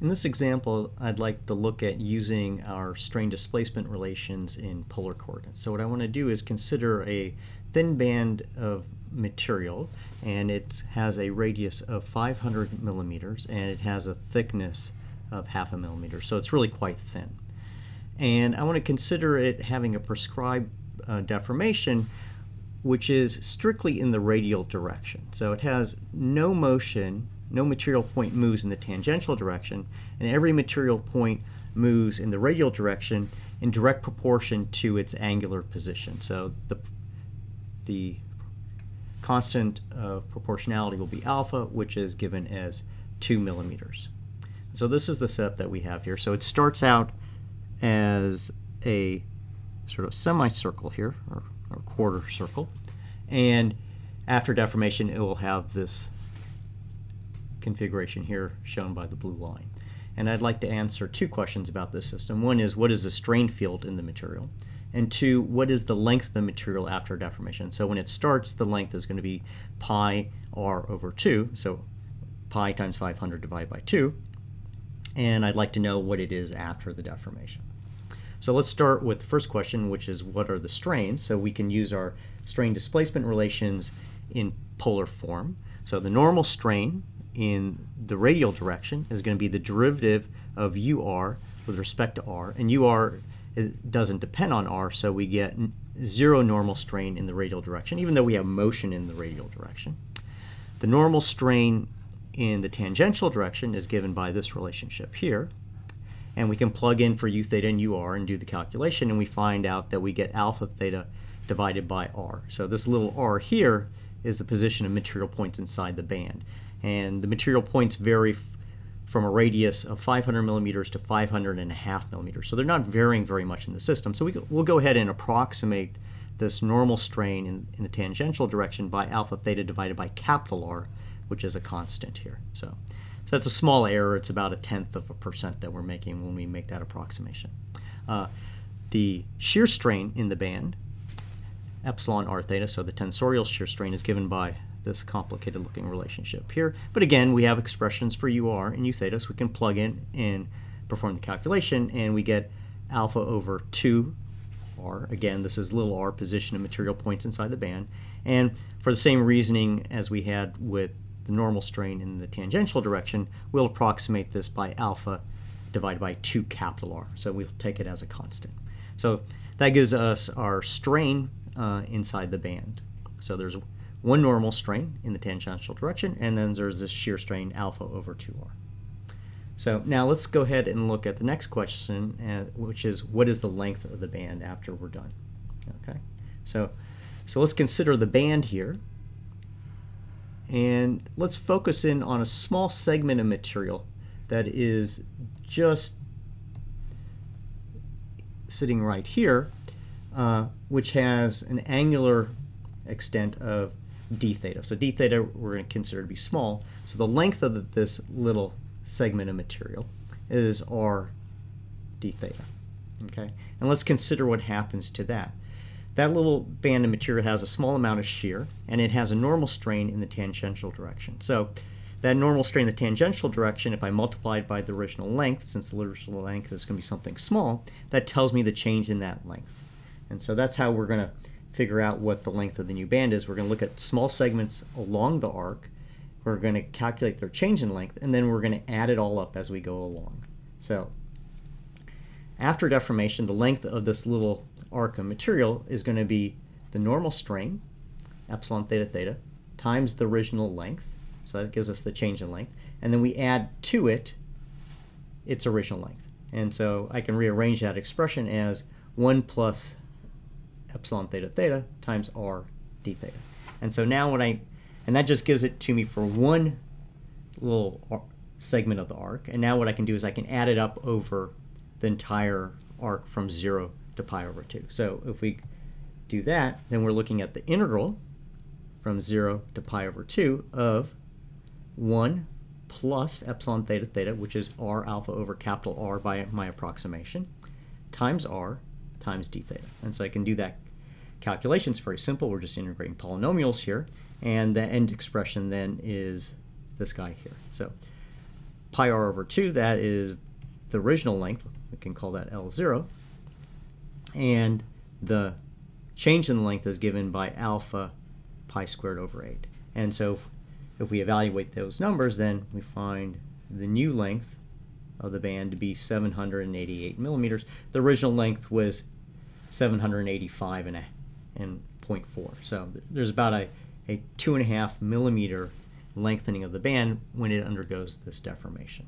In this example, I'd like to look at using our strain displacement relations in polar coordinates. So what I want to do is consider a thin band of material and it has a radius of 500 millimeters and it has a thickness of half a millimeter. So it's really quite thin. And I want to consider it having a prescribed uh, deformation which is strictly in the radial direction. So it has no motion no material point moves in the tangential direction, and every material point moves in the radial direction in direct proportion to its angular position. So the, the constant of proportionality will be alpha, which is given as 2 millimeters. So this is the setup that we have here. So it starts out as a sort of semicircle here, or, or quarter circle, and after deformation it will have this configuration here shown by the blue line. And I'd like to answer two questions about this system. One is, what is the strain field in the material? And two, what is the length of the material after deformation? So when it starts, the length is going to be pi r over 2, so pi times 500 divided by 2. And I'd like to know what it is after the deformation. So let's start with the first question, which is what are the strains? So we can use our strain displacement relations in polar form. So the normal strain in the radial direction is going to be the derivative of ur with respect to r, and ur doesn't depend on r, so we get zero normal strain in the radial direction, even though we have motion in the radial direction. The normal strain in the tangential direction is given by this relationship here, and we can plug in for u theta and ur and do the calculation, and we find out that we get alpha theta divided by r. So this little r here is the position of material points inside the band and the material points vary from a radius of 500 millimeters to 500 and a half millimeters. So they're not varying very much in the system. So we, will go ahead and approximate this normal strain in, in, the tangential direction by alpha theta divided by capital R, which is a constant here. So, so that's a small error. It's about a tenth of a percent that we're making when we make that approximation. Uh, the shear strain in the band, epsilon r theta, so the tensorial shear strain is given by this complicated looking relationship here. But again, we have expressions for UR and U theta, so we can plug in and perform the calculation, and we get alpha over 2 r. Again, this is little r position of material points inside the band. And for the same reasoning as we had with the normal strain in the tangential direction, we'll approximate this by alpha divided by 2 capital R. So we'll take it as a constant. So that gives us our strain uh, inside the band. So there's one normal strain in the tangential direction, and then there's this shear strain alpha over 2r. So now let's go ahead and look at the next question, uh, which is what is the length of the band after we're done? Okay, so, so let's consider the band here, and let's focus in on a small segment of material that is just sitting right here, uh, which has an angular extent of d theta. So d theta we're going to consider to be small. So the length of this little segment of material is r d theta. Okay, and let's consider what happens to that. That little band of material has a small amount of shear, and it has a normal strain in the tangential direction. So that normal strain in the tangential direction, if I multiply it by the original length, since the original length is going to be something small, that tells me the change in that length. And so that's how we're going to figure out what the length of the new band is, we're going to look at small segments along the arc. We're going to calculate their change in length, and then we're going to add it all up as we go along. So after deformation, the length of this little arc of material is going to be the normal strain, epsilon theta theta, times the original length. So that gives us the change in length. And then we add to it its original length. And so I can rearrange that expression as 1 plus epsilon theta theta times r d theta. And so now what I, and that just gives it to me for one little segment of the arc. And now what I can do is I can add it up over the entire arc from 0 to pi over 2. So if we do that, then we're looking at the integral from 0 to pi over 2 of 1 plus epsilon theta theta, which is r alpha over capital R by my approximation, times r times d theta. And so I can do that calculation. It's very simple. We're just integrating polynomials here. And the end expression then is this guy here. So pi r over 2, that is the original length. We can call that L0. And the change in the length is given by alpha pi squared over 8. And so if we evaluate those numbers, then we find the new length of the band to be 788 millimeters. The original length was 785 and, a, and 0.4. So there's about a, a two and a half millimeter lengthening of the band when it undergoes this deformation.